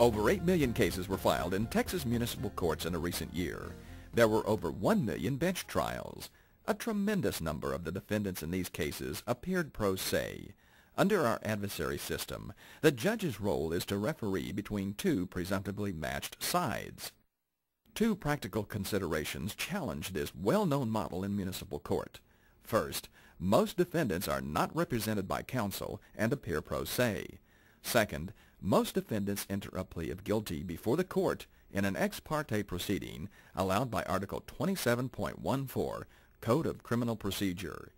Over 8 million cases were filed in Texas municipal courts in a recent year. There were over 1 million bench trials. A tremendous number of the defendants in these cases appeared pro se. Under our adversary system, the judge's role is to referee between two presumptively matched sides. Two practical considerations challenge this well-known model in municipal court. First, most defendants are not represented by counsel and appear pro se. Second, most defendants enter a plea of guilty before the court in an ex parte proceeding allowed by Article 27.14 Code of Criminal Procedure.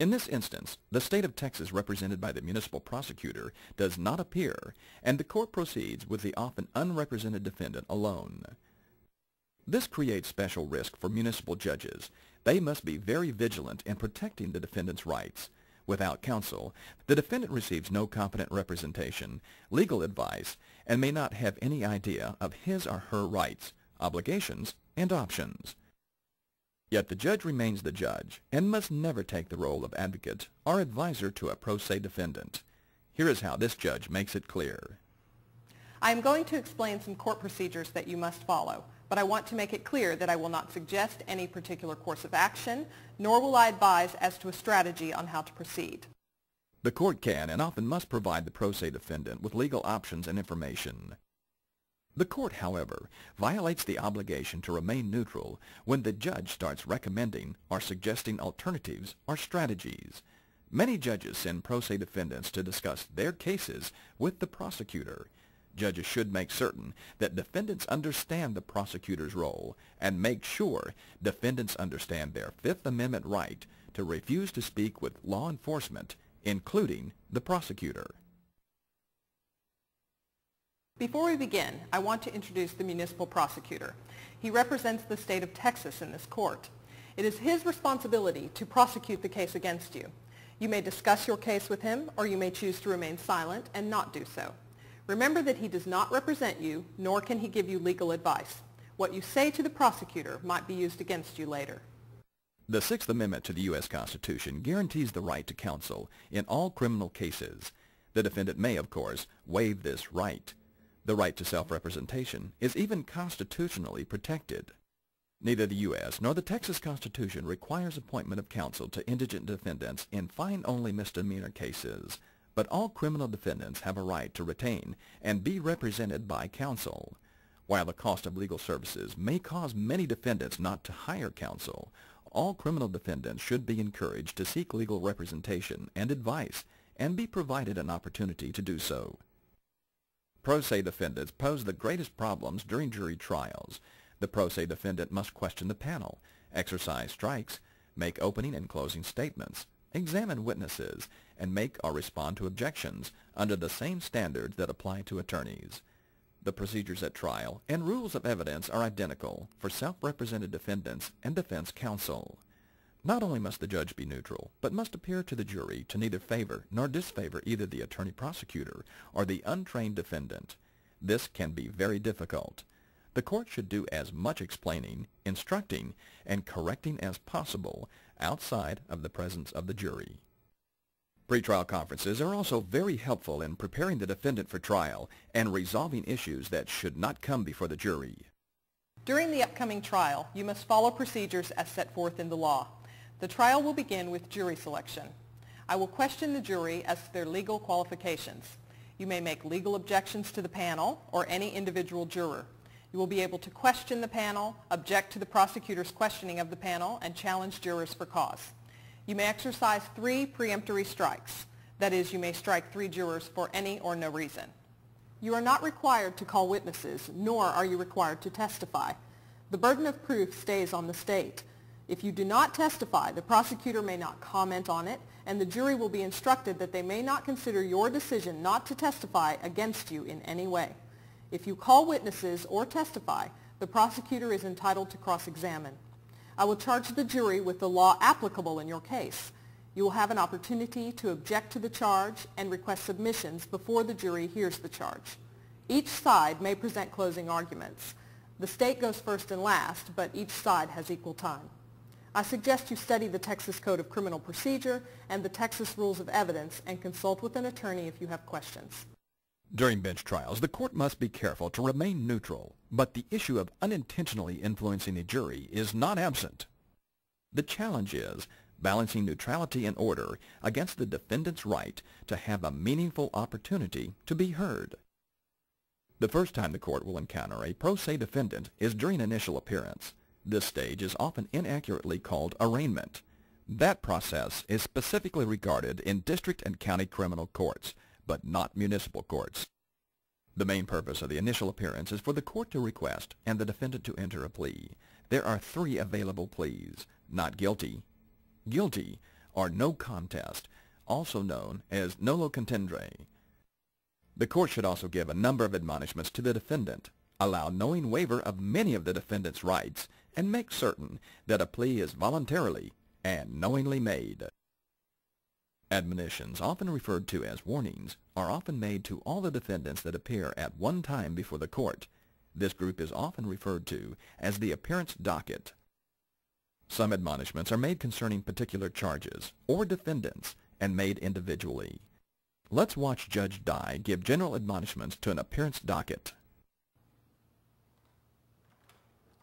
In this instance, the state of Texas represented by the municipal prosecutor does not appear, and the court proceeds with the often unrepresented defendant alone. This creates special risk for municipal judges. They must be very vigilant in protecting the defendant's rights. Without counsel, the defendant receives no competent representation, legal advice, and may not have any idea of his or her rights, obligations, and options. Yet the judge remains the judge and must never take the role of advocate or advisor to a pro se defendant. Here is how this judge makes it clear. I am going to explain some court procedures that you must follow but I want to make it clear that I will not suggest any particular course of action, nor will I advise as to a strategy on how to proceed. The court can and often must provide the pro se defendant with legal options and information. The court, however, violates the obligation to remain neutral when the judge starts recommending or suggesting alternatives or strategies. Many judges send pro se defendants to discuss their cases with the prosecutor, Judges should make certain that defendants understand the prosecutor's role and make sure defendants understand their Fifth Amendment right to refuse to speak with law enforcement, including the prosecutor. Before we begin, I want to introduce the municipal prosecutor. He represents the state of Texas in this court. It is his responsibility to prosecute the case against you. You may discuss your case with him, or you may choose to remain silent and not do so. Remember that he does not represent you, nor can he give you legal advice. What you say to the prosecutor might be used against you later. The Sixth Amendment to the U.S. Constitution guarantees the right to counsel in all criminal cases. The defendant may, of course, waive this right. The right to self-representation is even constitutionally protected. Neither the U.S. nor the Texas Constitution requires appointment of counsel to indigent defendants in fine-only misdemeanor cases but all criminal defendants have a right to retain and be represented by counsel. While the cost of legal services may cause many defendants not to hire counsel, all criminal defendants should be encouraged to seek legal representation and advice and be provided an opportunity to do so. Pro se defendants pose the greatest problems during jury trials. The pro se defendant must question the panel, exercise strikes, make opening and closing statements, examine witnesses, and make or respond to objections under the same standards that apply to attorneys. The procedures at trial and rules of evidence are identical for self-represented defendants and defense counsel. Not only must the judge be neutral, but must appear to the jury to neither favor nor disfavor either the attorney-prosecutor or the untrained defendant. This can be very difficult. The court should do as much explaining, instructing, and correcting as possible outside of the presence of the jury. Pretrial conferences are also very helpful in preparing the defendant for trial and resolving issues that should not come before the jury. During the upcoming trial, you must follow procedures as set forth in the law. The trial will begin with jury selection. I will question the jury as to their legal qualifications. You may make legal objections to the panel or any individual juror. You will be able to question the panel, object to the prosecutor's questioning of the panel, and challenge jurors for cause. You may exercise three peremptory strikes. That is, you may strike three jurors for any or no reason. You are not required to call witnesses, nor are you required to testify. The burden of proof stays on the state. If you do not testify, the prosecutor may not comment on it, and the jury will be instructed that they may not consider your decision not to testify against you in any way. If you call witnesses or testify, the prosecutor is entitled to cross-examine. I will charge the jury with the law applicable in your case. You will have an opportunity to object to the charge and request submissions before the jury hears the charge. Each side may present closing arguments. The state goes first and last, but each side has equal time. I suggest you study the Texas Code of Criminal Procedure and the Texas Rules of Evidence and consult with an attorney if you have questions. During bench trials, the court must be careful to remain neutral, but the issue of unintentionally influencing the jury is not absent. The challenge is balancing neutrality and order against the defendant's right to have a meaningful opportunity to be heard. The first time the court will encounter a pro se defendant is during initial appearance. This stage is often inaccurately called arraignment. That process is specifically regarded in district and county criminal courts, but not municipal courts. The main purpose of the initial appearance is for the court to request and the defendant to enter a plea. There are three available pleas, not guilty, guilty, or no contest, also known as nolo contendere. The court should also give a number of admonishments to the defendant, allow knowing waiver of many of the defendant's rights, and make certain that a plea is voluntarily and knowingly made. Admonitions, often referred to as warnings, are often made to all the defendants that appear at one time before the court. This group is often referred to as the appearance docket. Some admonishments are made concerning particular charges or defendants and made individually. Let's watch Judge Dye give general admonishments to an appearance docket.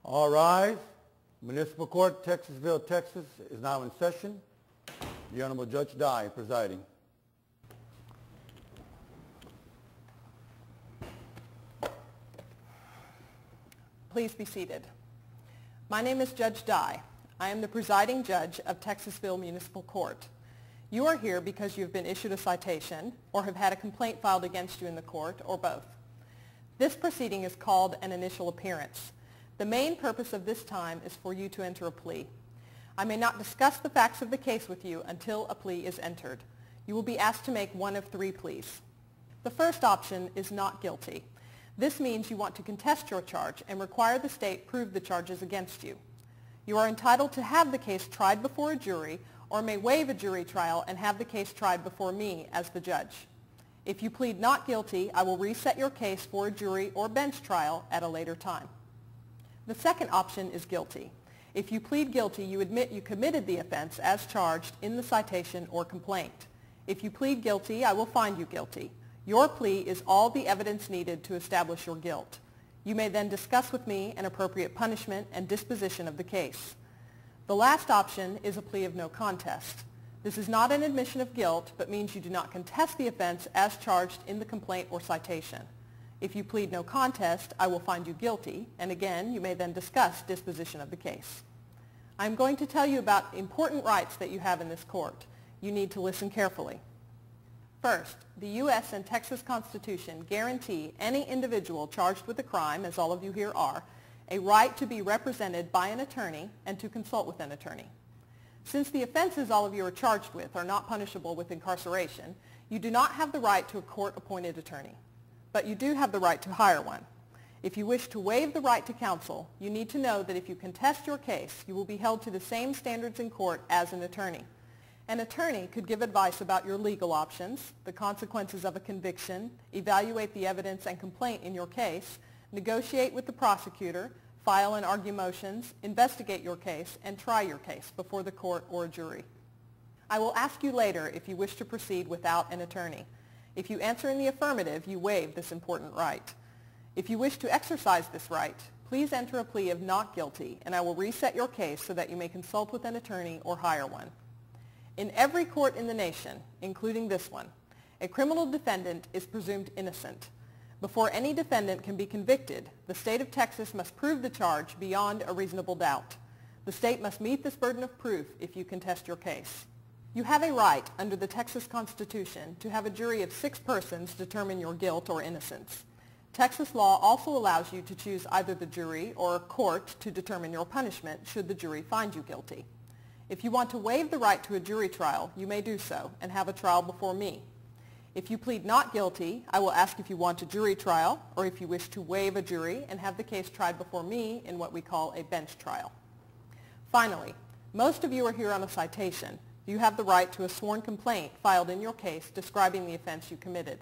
All rise. Municipal Court, Texasville, Texas is now in session. The Honorable Judge Dye presiding. Please be seated. My name is Judge Dye. I am the presiding judge of Texasville Municipal Court. You are here because you have been issued a citation or have had a complaint filed against you in the court or both. This proceeding is called an initial appearance. The main purpose of this time is for you to enter a plea. I may not discuss the facts of the case with you until a plea is entered. You will be asked to make one of three pleas. The first option is not guilty. This means you want to contest your charge and require the state prove the charges against you. You are entitled to have the case tried before a jury or may waive a jury trial and have the case tried before me as the judge. If you plead not guilty, I will reset your case for a jury or bench trial at a later time. The second option is guilty. If you plead guilty, you admit you committed the offense as charged in the citation or complaint. If you plead guilty, I will find you guilty. Your plea is all the evidence needed to establish your guilt. You may then discuss with me an appropriate punishment and disposition of the case. The last option is a plea of no contest. This is not an admission of guilt, but means you do not contest the offense as charged in the complaint or citation. If you plead no contest, I will find you guilty, and again, you may then discuss disposition of the case. I'm going to tell you about important rights that you have in this court. You need to listen carefully. First, the U.S. and Texas Constitution guarantee any individual charged with a crime, as all of you here are, a right to be represented by an attorney and to consult with an attorney. Since the offenses all of you are charged with are not punishable with incarceration, you do not have the right to a court-appointed attorney but you do have the right to hire one. If you wish to waive the right to counsel, you need to know that if you contest your case, you will be held to the same standards in court as an attorney. An attorney could give advice about your legal options, the consequences of a conviction, evaluate the evidence and complaint in your case, negotiate with the prosecutor, file and argue motions, investigate your case, and try your case before the court or a jury. I will ask you later if you wish to proceed without an attorney. If you answer in the affirmative, you waive this important right. If you wish to exercise this right, please enter a plea of not guilty, and I will reset your case so that you may consult with an attorney or hire one. In every court in the nation, including this one, a criminal defendant is presumed innocent. Before any defendant can be convicted, the state of Texas must prove the charge beyond a reasonable doubt. The state must meet this burden of proof if you contest your case. You have a right under the Texas Constitution to have a jury of six persons determine your guilt or innocence. Texas law also allows you to choose either the jury or a court to determine your punishment should the jury find you guilty. If you want to waive the right to a jury trial, you may do so and have a trial before me. If you plead not guilty, I will ask if you want a jury trial or if you wish to waive a jury and have the case tried before me in what we call a bench trial. Finally, most of you are here on a citation, you have the right to a sworn complaint filed in your case describing the offense you committed.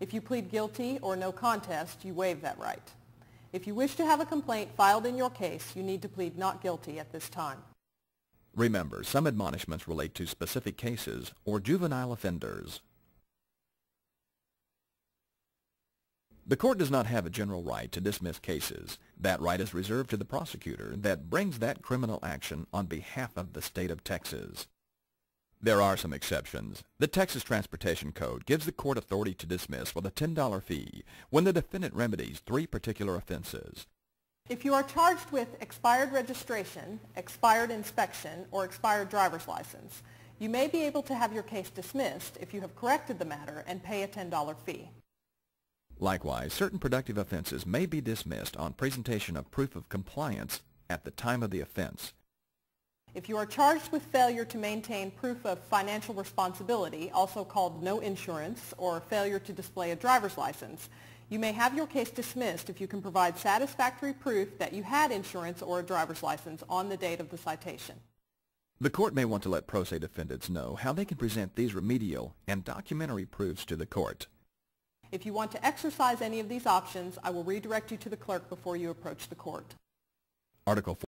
If you plead guilty or no contest, you waive that right. If you wish to have a complaint filed in your case, you need to plead not guilty at this time. Remember, some admonishments relate to specific cases or juvenile offenders. The court does not have a general right to dismiss cases. That right is reserved to the prosecutor that brings that criminal action on behalf of the state of Texas. There are some exceptions. The Texas Transportation Code gives the court authority to dismiss with a $10 fee when the defendant remedies three particular offenses. If you are charged with expired registration, expired inspection, or expired driver's license, you may be able to have your case dismissed if you have corrected the matter and pay a $10 fee. Likewise, certain productive offenses may be dismissed on presentation of proof of compliance at the time of the offense. If you are charged with failure to maintain proof of financial responsibility, also called no insurance, or failure to display a driver's license, you may have your case dismissed if you can provide satisfactory proof that you had insurance or a driver's license on the date of the citation. The court may want to let pro se defendants know how they can present these remedial and documentary proofs to the court. If you want to exercise any of these options, I will redirect you to the clerk before you approach the court. Article